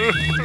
Mm-hmm.